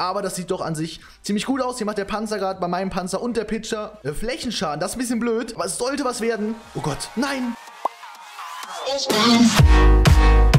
aber das sieht doch an sich ziemlich gut aus. Hier macht der Panzer gerade bei meinem Panzer und der Pitcher äh, Flächenschaden. Das ist ein bisschen blöd, aber es sollte was werden. Oh Gott, nein! Yo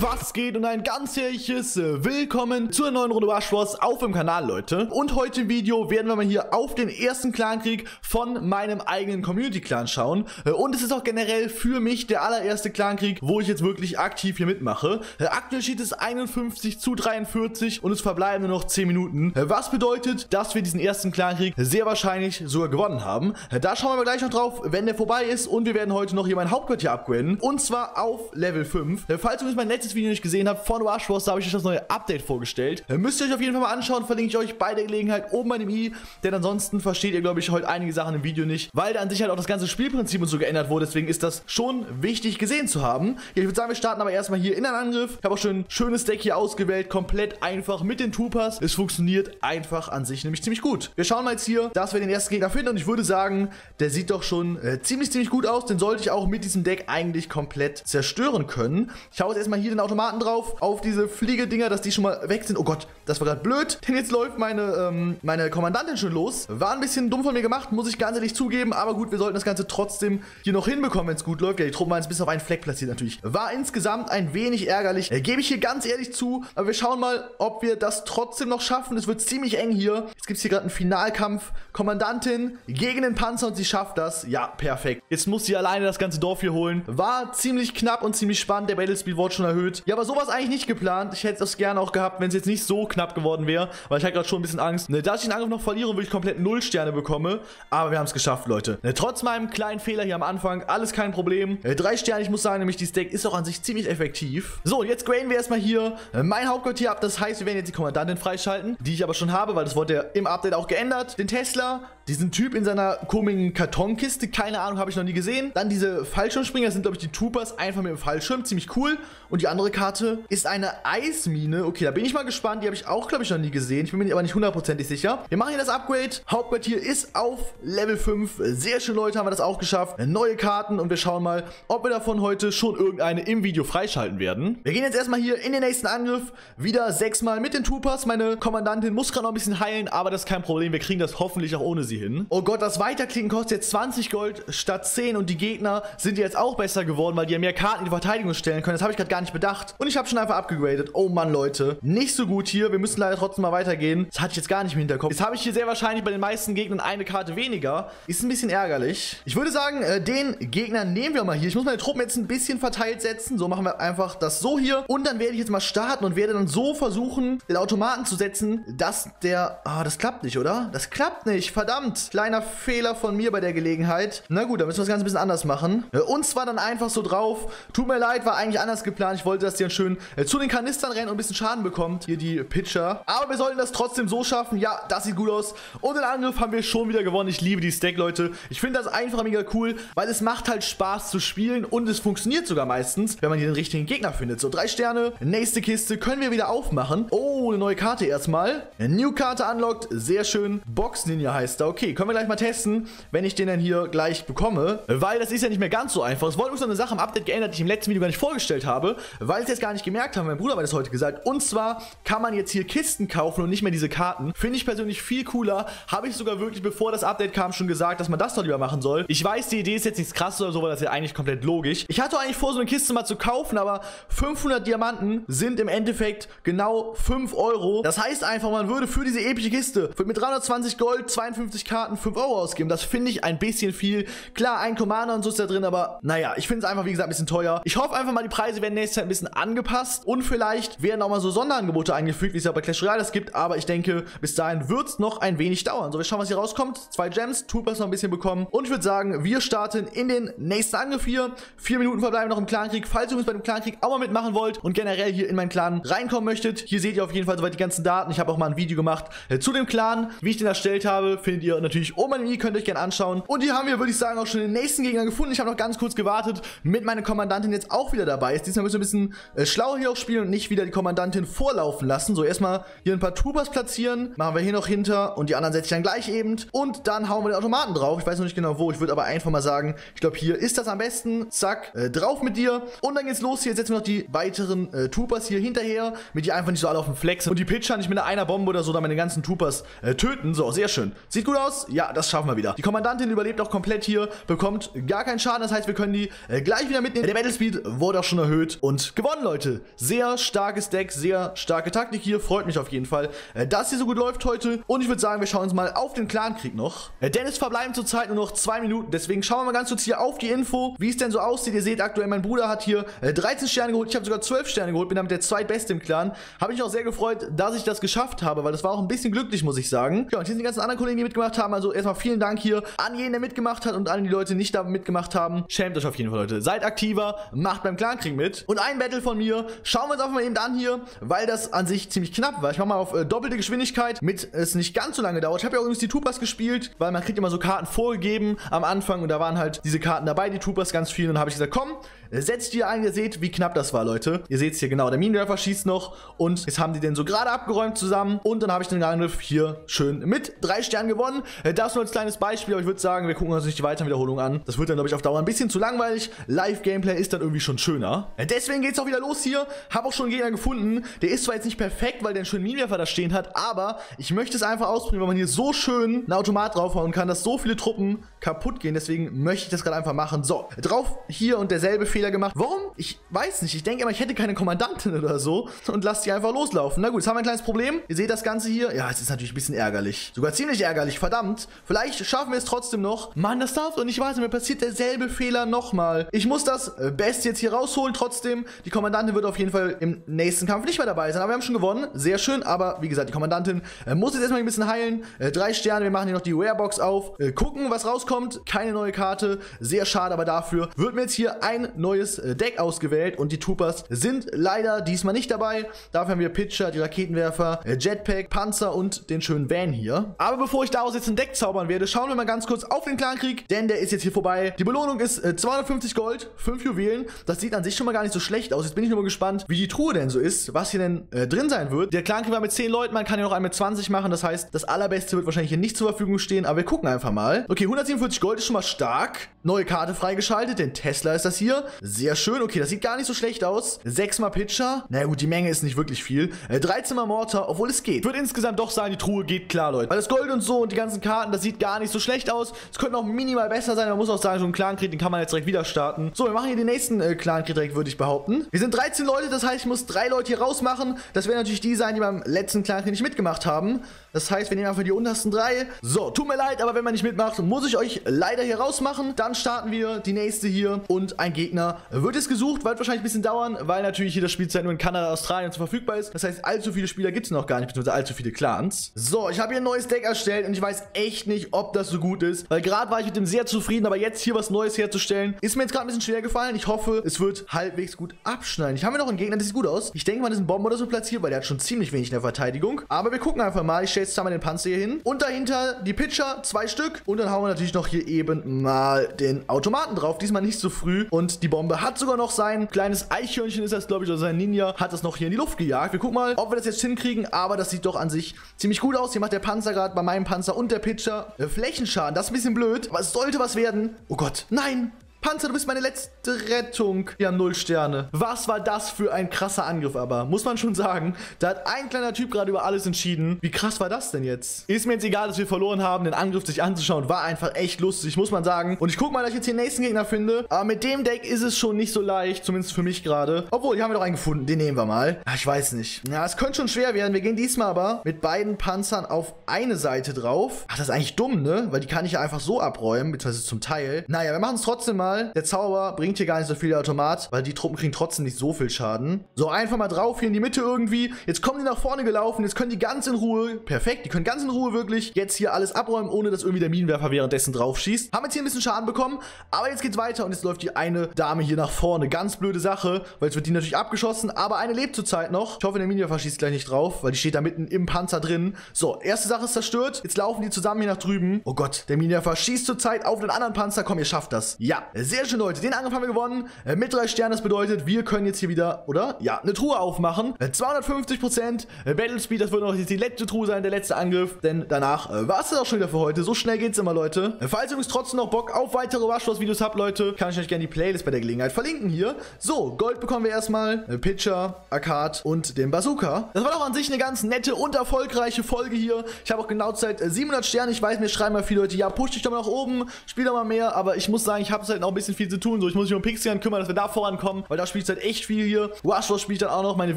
was geht und ein ganz herzliches äh, Willkommen zur neuen Runde Rush Wars auf dem Kanal, Leute. Und heute im Video werden wir mal hier auf den ersten Clankrieg von meinem eigenen Community-Clan schauen. Äh, und es ist auch generell für mich der allererste Clankrieg, wo ich jetzt wirklich aktiv hier mitmache. Äh, aktuell steht es 51 zu 43 und es verbleiben nur noch 10 Minuten. Was bedeutet, dass wir diesen ersten Clankrieg sehr wahrscheinlich sogar gewonnen haben. Da schauen wir mal gleich noch drauf, wenn der vorbei ist. Und wir werden heute noch hier mein Hauptquartier upgraden. Und zwar auf Level 5. 5. Äh, falls ihr mein letztes Video nicht gesehen habt von Rush Wars, da habe ich euch das neue Update vorgestellt. Äh, müsst ihr euch auf jeden Fall mal anschauen, verlinke ich euch bei der Gelegenheit oben bei dem i, denn ansonsten versteht ihr, glaube ich, heute einige Sachen im Video nicht, weil da an sich halt auch das ganze Spielprinzip und so geändert wurde, deswegen ist das schon wichtig gesehen zu haben. Ja, ich würde sagen, wir starten aber erstmal hier in einen Angriff. Ich habe auch schon ein schönes Deck hier ausgewählt, komplett einfach mit den Tupas. Es funktioniert einfach an sich nämlich ziemlich gut. Wir schauen mal jetzt hier, dass wir den ersten Gegner finden und ich würde sagen, der sieht doch schon äh, ziemlich, ziemlich gut aus. Den sollte ich auch mit diesem Deck eigentlich komplett zerstören können. Ich hau jetzt erstmal hier den Automaten drauf, auf diese Fliegedinger, dass die schon mal weg sind. Oh Gott, das war gerade blöd, denn jetzt läuft meine, ähm, meine Kommandantin schon los. War ein bisschen dumm von mir gemacht, muss ich ganz ehrlich zugeben, aber gut, wir sollten das Ganze trotzdem hier noch hinbekommen, wenn es gut läuft. Ja, die Truppen waren jetzt bis auf einen Fleck platziert natürlich. War insgesamt ein wenig ärgerlich, äh, gebe ich hier ganz ehrlich zu, aber wir schauen mal, ob wir das trotzdem noch schaffen. Es wird ziemlich eng hier. Jetzt gibt es hier gerade einen Finalkampf. Kommandantin gegen den Panzer und sie schafft das. Ja, perfekt. Jetzt muss sie alleine das ganze Dorf hier holen. War ziemlich knapp und ziemlich spannend. Der Battlespeed wurde schon erhöht. Ja, aber sowas eigentlich nicht geplant. Ich hätte es gerne auch gehabt, wenn es jetzt nicht so knapp geworden wäre, weil ich hatte gerade schon ein bisschen Angst. Ne, dass ich den Angriff noch verliere und wirklich komplett 0 Sterne bekomme. Aber wir haben es geschafft, Leute. Ne, trotz meinem kleinen Fehler hier am Anfang, alles kein Problem. Ne, drei Sterne, ich muss sagen, nämlich dieses Deck ist auch an sich ziemlich effektiv. So, jetzt graden wir erstmal hier äh, mein Hauptquartier ab. Das heißt, wir werden jetzt die Kommandantin freischalten, die ich aber schon habe, weil das wurde ja im Update auch geändert. Den Tesla, diesen Typ in seiner komischen Kartonkiste, keine Ahnung, habe ich noch nie gesehen. Dann diese Fallschirmspringer, das sind glaube ich die Troopers, einfach mit dem Fallschirm, ziemlich cool. Und die andere Karte ist eine Eismine. Okay, da bin ich mal gespannt. Die habe ich auch, glaube ich, noch nie gesehen. Ich bin mir aber nicht hundertprozentig sicher. Wir machen hier das Upgrade. Hauptquartier ist auf Level 5. Sehr schön, Leute, haben wir das auch geschafft. Neue Karten und wir schauen mal, ob wir davon heute schon irgendeine im Video freischalten werden. Wir gehen jetzt erstmal hier in den nächsten Angriff. Wieder sechsmal mit den Troopers. Meine Kommandantin muss gerade noch ein bisschen heilen, aber das ist kein Problem. Wir kriegen das hoffentlich auch ohne sie hin. Oh Gott, das Weiterklicken kostet jetzt 20 Gold statt 10 und die Gegner sind jetzt auch besser geworden, weil die ja mehr Karten in die Verteidigung stellen können. Das habe ich gerade gar nicht bedacht. Und ich habe schon einfach abgegradet. Oh Mann, Leute. Nicht so gut hier. Wir müssen leider trotzdem mal weitergehen. Das hatte ich jetzt gar nicht im Hinterkopf. Jetzt habe ich hier sehr wahrscheinlich bei den meisten Gegnern eine Karte weniger. Ist ein bisschen ärgerlich. Ich würde sagen, äh, den Gegner nehmen wir mal hier. Ich muss meine Truppen jetzt ein bisschen verteilt setzen. So machen wir einfach das so hier. Und dann werde ich jetzt mal starten und werde dann so versuchen, den Automaten zu setzen, dass der... Ah, das klappt nicht, oder? Das klappt nicht. Verdammt. Kleiner Fehler von mir bei der Gelegenheit. Na gut, dann müssen wir das Ganze ein bisschen anders machen. Äh, und zwar dann einfach so drauf. Tut mir leid, war eigentlich anders geplant. Ich wollte, dass die dann schön äh, zu den Kanistern rennen und ein bisschen Schaden bekommt. Hier die Pitcher. Aber wir sollten das trotzdem so schaffen. Ja, das sieht gut aus. Und den Angriff haben wir schon wieder gewonnen. Ich liebe die Stack, Leute. Ich finde das einfach mega cool, weil es macht halt Spaß zu spielen und es funktioniert sogar meistens, wenn man hier den richtigen Gegner findet. So, drei Sterne. Nächste Kiste können wir wieder aufmachen. Oh, eine neue Karte erstmal. Eine New Karte unlocked. Sehr schön. Box Ninja heißt da. Okay, können wir gleich mal testen, wenn ich den dann hier gleich bekomme. Weil das ist ja nicht mehr ganz so einfach. Es wurde übrigens eine Sache im Update geändert, die ich im letzten Video gar nicht vorgestellt habe, weil ich es jetzt gar nicht gemerkt habe. Mein Bruder hat das heute gesagt. Und zwar kann man jetzt hier Kisten kaufen und nicht mehr diese Karten. Finde ich persönlich viel cooler. Habe ich sogar wirklich, bevor das Update kam, schon gesagt, dass man das doch lieber machen soll. Ich weiß, die Idee ist jetzt nichts krasses oder so, weil das ist ja eigentlich komplett logisch. Ich hatte eigentlich vor, so eine Kiste mal zu kaufen, aber 500 Diamanten sind im Endeffekt genau 5 Euro. Das heißt einfach, man würde für diese epische Kiste mit 320 Gold, 52 Karten 5 Euro ausgeben. Das finde ich ein bisschen viel. Klar, ein Commander und so ist da drin, aber naja, ich finde es einfach, wie gesagt, ein bisschen teuer. Ich hoffe einfach mal, die Preise werden nächstes Jahr ein bisschen angepasst und vielleicht werden auch mal so Sonderangebote eingefügt, wie es ja bei Clash Royale es gibt, aber ich denke, bis dahin wird es noch ein wenig dauern. So, wir schauen, was hier rauskommt. Zwei Gems, Troopers noch ein bisschen bekommen und ich würde sagen, wir starten in den nächsten Angriff hier. Vier Minuten verbleiben noch im Clankrieg. Falls ihr übrigens bei dem Clankrieg auch mal mitmachen wollt und generell hier in meinen Clan reinkommen möchtet, hier seht ihr auf jeden Fall soweit die ganzen Daten. Ich habe auch mal ein Video gemacht äh, zu dem Clan, wie ich den erstellt habe, findet ihr natürlich oben in i, könnt ihr euch gerne anschauen. Und hier haben wir, würde ich sagen, auch schon den nächsten Gegner gefunden. Ich habe noch ganz kurz gewartet, mit meiner Kommandantin jetzt auch wieder dabei ist. Diesmal müssen wir ein bisschen äh, schlauer hier auch spielen und nicht wieder die Kommandantin vorlaufen lassen. So, erstmal hier ein paar Troopers platzieren. Machen wir hier noch hinter und die anderen setze ich dann gleich eben. Und dann hauen wir den Automaten drauf. Ich weiß noch nicht genau wo. Ich würde aber einfach mal sagen, ich glaube, hier ist das am besten. Zack, äh, drauf mit dir. Und dann geht's los. Hier setzen wir noch die weiteren äh, Troopers hier hinterher, mit die einfach nicht so alle auf dem Flex. Und die Pitcher nicht mit einer Bombe oder so dann meine ganzen Troopers äh, töten. So, sehr schön. Sieht gut aus. Ja, das schaffen wir wieder. Die Kommandantin überlebt auch komplett hier, bekommt gar keinen Schaden. Das heißt, wir können die äh, gleich wieder mitnehmen. Der Battlespeed wurde auch schon erhöht und gewonnen, Leute. Sehr starkes Deck, sehr starke Taktik hier. Freut mich auf jeden Fall, äh, dass hier so gut läuft heute. Und ich würde sagen, wir schauen uns mal auf den Clankrieg noch. Äh, denn es verbleiben zurzeit nur noch zwei Minuten. Deswegen schauen wir mal ganz kurz hier auf die Info, wie es denn so aussieht. Ihr seht aktuell, mein Bruder hat hier äh, 13 Sterne geholt. Ich habe sogar 12 Sterne geholt. Bin damit der zweitbeste im Clan. Habe ich auch sehr gefreut, dass ich das geschafft habe, weil das war auch ein bisschen glücklich, muss ich sagen. Ja, und hier sind die ganzen anderen Kollegen, die mitgemacht haben. Also erstmal vielen Dank hier an jeden, der mitgemacht hat und an die Leute, die nicht da mitgemacht haben. Schämt euch auf jeden Fall, Leute. Seid aktiver, macht beim Clankrieg mit. Und ein Battle von mir schauen wir uns einfach mal eben an hier, weil das an sich ziemlich knapp war. Ich mache mal auf äh, doppelte Geschwindigkeit, mit es nicht ganz so lange dauert. Ich habe ja übrigens die Tupas gespielt, weil man kriegt immer so Karten vorgegeben am Anfang und da waren halt diese Karten dabei, die Tupas ganz viel. Und dann habe ich gesagt, komm, setzt ihr ein, ihr seht, wie knapp das war, Leute. Ihr seht es hier genau, der Minenwerfer schießt noch und jetzt haben die den so gerade abgeräumt zusammen und dann habe ich den Angriff hier schön mit drei Sternen gewonnen. Äh, das nur als kleines Beispiel, aber ich würde sagen, wir gucken uns nicht die weiteren Wiederholungen an. Das wird dann, glaube ich, auf Dauer ein bisschen zu langweilig. Live-Gameplay ist dann irgendwie schon schöner. Äh, deswegen geht es auch wieder los hier. Habe auch schon einen Gegner gefunden. Der ist zwar jetzt nicht perfekt, weil der einen schönen Minenwerfer da stehen hat, aber ich möchte es einfach ausprobieren, weil man hier so schön einen Automat draufhauen kann, dass so viele Truppen kaputt gehen. Deswegen möchte ich das gerade einfach machen. So, drauf hier und derselbe Fehler gemacht. Warum? Ich weiß nicht. Ich denke immer, ich hätte keine Kommandantin oder so und lasse die einfach loslaufen. Na gut, jetzt haben wir ein kleines Problem. Ihr seht das Ganze hier. Ja, es ist natürlich ein bisschen ärgerlich. Sogar ziemlich ärgerlich. Verdammt. Vielleicht schaffen wir es trotzdem noch. Mann, das darf doch nicht wahr sein. Mir passiert derselbe Fehler nochmal. Ich muss das äh, Best jetzt hier rausholen. Trotzdem, die Kommandantin wird auf jeden Fall im nächsten Kampf nicht mehr dabei sein. Aber wir haben schon gewonnen. Sehr schön. Aber wie gesagt, die Kommandantin äh, muss jetzt erstmal ein bisschen heilen. Äh, drei Sterne. Wir machen hier noch die Warebox auf. Gucken, was rauskommt. Keine neue Karte. Sehr schade, aber dafür wird mir jetzt hier ein neues äh, Deck ausgewählt. Und die Troopers sind leider diesmal nicht dabei. Dafür haben wir Pitcher, die Raketenwerfer, äh, Jetpack, Panzer und den schönen Van hier. Aber bevor ich daraus jetzt ein Deck zaubern werde, schauen wir mal ganz kurz auf den Clankrieg, denn der ist jetzt hier vorbei. Die Belohnung ist äh, 250 Gold, 5 Juwelen. Das sieht an sich schon mal gar nicht so schlecht aus. Jetzt bin ich nur mal gespannt, wie die Truhe denn so ist, was hier denn äh, drin sein wird. Der Clankrieg war mit 10 Leuten, man kann ja noch einen mit 20 machen. Das heißt, das allerbeste wird wahrscheinlich hier nicht zur Verfügung stehen, aber wir gucken einfach mal. Okay, 147 Gold ist schon mal stark. Neue Karte freigeschaltet, denn Tesla ist das hier. Sehr schön, okay, das sieht gar nicht so schlecht aus. 6 mal Pitcher. Na gut, die Menge ist nicht wirklich viel. Äh, 13 mal Mortar, obwohl es geht. Würde insgesamt doch sagen, die Truhe geht klar, Leute. Weil das Gold und so und die ganzen Karten, das sieht gar nicht so schlecht aus. Es könnte auch minimal besser sein. Man muss auch sagen, so ein Clankrieg, den kann man jetzt direkt wieder starten. So, wir machen hier den nächsten äh, Clankrieg direkt, würde ich behaupten. Wir sind 13 Leute, das heißt, ich muss drei Leute hier rausmachen. Das werden natürlich die sein, die beim letzten Clankrieg nicht mitgemacht haben. Das heißt, wir nehmen einfach die untersten drei. So, tut mir leid, aber wenn man nicht mitmacht, muss ich euch leider hier rausmachen. Dann starten wir die nächste hier und ein Gegner wird es gesucht. Wird wahrscheinlich ein bisschen dauern, weil natürlich hier das Spielzeit nur in Kanada, Australien so verfügbar ist. Das heißt, allzu viele Spieler gibt es noch gar nicht, beziehungsweise allzu viele Clans. So, ich habe hier ein neues Deck erstellt und ich weiß echt nicht, ob das so gut ist, weil gerade war ich mit dem sehr zufrieden, aber jetzt hier was Neues herzustellen, ist mir jetzt gerade ein bisschen schwer gefallen. Ich hoffe, es wird halbwegs gut abschneiden. Ich habe hier noch einen Gegner, der sieht gut aus. Ich denke mal, das ist ein Bomben oder so platziert, weil der hat schon ziemlich wenig in der Verteidigung. Aber wir gucken einfach mal. Ich stelle jetzt zweimal den Panzer hier hin. Und dahinter die Pitcher, zwei Stück. Und dann hauen wir natürlich noch hier eben mal den Automaten drauf. Diesmal nicht so früh. Und die Bombe hat sogar noch sein kleines Eichhörnchen, ist das, glaube ich, oder sein Ninja, hat das noch hier in die Luft gejagt. Wir gucken mal, ob wir das jetzt hinkriegen. Aber das sieht doch an sich ziemlich gut aus. Hier macht der Panzer gerade bei meinem Panzer und der Pitcher Flächenschaden. Das ist ein bisschen blöd. Aber es sollte was werden. Oh Gott. Nein. Panzer, du bist meine letzte Rettung. Haben null Sterne. Was war das für ein krasser Angriff aber? Muss man schon sagen. Da hat ein kleiner Typ gerade über alles entschieden. Wie krass war das denn jetzt? Ist mir jetzt egal, dass wir verloren haben. Den Angriff sich anzuschauen war einfach echt lustig, muss man sagen. Und ich gucke mal, dass ich jetzt den nächsten Gegner finde. Aber mit dem Deck ist es schon nicht so leicht. Zumindest für mich gerade. Obwohl, hier haben wir doch einen gefunden. Den nehmen wir mal. Ach, ich weiß nicht. Ja, es könnte schon schwer werden. Wir gehen diesmal aber mit beiden Panzern auf eine Seite drauf. Ach, das ist eigentlich dumm, ne? Weil die kann ich ja einfach so abräumen. Beziehungsweise zum Teil. Naja, wir machen es trotzdem mal. Mal, der Zauber bringt hier gar nicht so viel der Automat, weil die Truppen kriegen trotzdem nicht so viel Schaden. So, einfach mal drauf hier in die Mitte irgendwie. Jetzt kommen die nach vorne gelaufen, jetzt können die ganz in Ruhe, perfekt, die können ganz in Ruhe wirklich jetzt hier alles abräumen, ohne dass irgendwie der Minenwerfer währenddessen drauf schießt. Haben jetzt hier ein bisschen Schaden bekommen, aber jetzt geht's weiter und jetzt läuft die eine Dame hier nach vorne. Ganz blöde Sache, weil jetzt wird die natürlich abgeschossen, aber eine lebt zurzeit noch. Ich hoffe, der Minenwerfer schießt gleich nicht drauf, weil die steht da mitten im Panzer drin. So, erste Sache ist zerstört. Jetzt laufen die zusammen hier nach drüben. Oh Gott, der Minenwerfer schießt zurzeit auf den anderen Panzer. Komm, ihr schafft das. Ja, sehr schön, Leute. Den Angriff haben wir gewonnen. Äh, mit drei Sternen, das bedeutet, wir können jetzt hier wieder, oder? Ja, eine Truhe aufmachen. Äh, 250% äh, Battle Speed, das wird noch die letzte Truhe sein, der letzte Angriff. Denn danach äh, war es das auch schon wieder für heute. So schnell geht's immer, Leute. Äh, falls ihr übrigens trotzdem noch Bock auf weitere Waschlos-Videos habt, Leute, kann ich euch gerne die Playlist bei der Gelegenheit verlinken hier. So, Gold bekommen wir erstmal. Äh, Pitcher, Akkad und den Bazooka. Das war doch an sich eine ganz nette und erfolgreiche Folge hier. Ich habe auch genau Zeit äh, 700 Sterne. Ich weiß, mir schreiben mal viele Leute, ja, push dich doch mal nach oben, spiel doch mal mehr. Aber ich muss sagen, ich habe halt noch ein bisschen viel zu tun. So, ich muss mich um Pixian kümmern, dass wir da vorankommen, weil da spielt halt echt viel hier. Washlos spielt dann auch noch, meine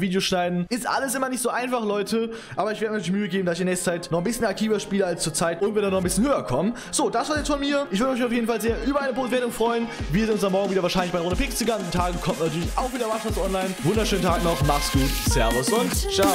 Videos schneiden. Ist alles immer nicht so einfach, Leute. Aber ich werde mir natürlich Mühe geben, dass ich in nächster Zeit noch ein bisschen aktiver spiele als zurzeit und wir dann noch ein bisschen höher kommen. So, das war jetzt von mir. Ich würde mich auf jeden Fall sehr über eine Postwertung freuen. Wir sehen uns dann morgen wieder wahrscheinlich bei Runde Pix. Die ganzen Tage kommt natürlich auch wieder Washlos online. Wunderschönen Tag noch. Mach's gut. Servus und ciao.